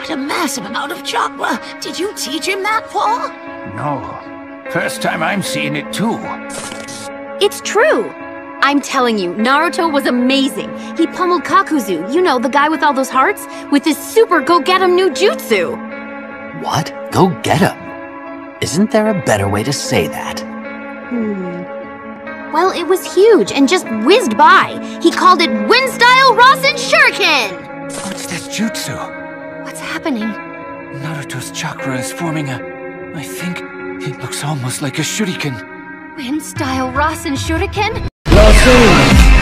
What a massive amount of chakra! Did you teach him that, Paul? No. First time I'm seeing it too. It's true! I'm telling you, Naruto was amazing. He pummeled Kakuzu, you know, the guy with all those hearts, with his super go-get-him new jutsu. What? Go get him? Isn't there a better way to say that? Hmm. Well, it was huge and just whizzed by. He called it Wind-Style Rasen Shuriken! What's that jutsu? Happening? Naruto's chakra is forming a... I think it looks almost like a shuriken. Wind-Style Rasen Shuriken? Rasen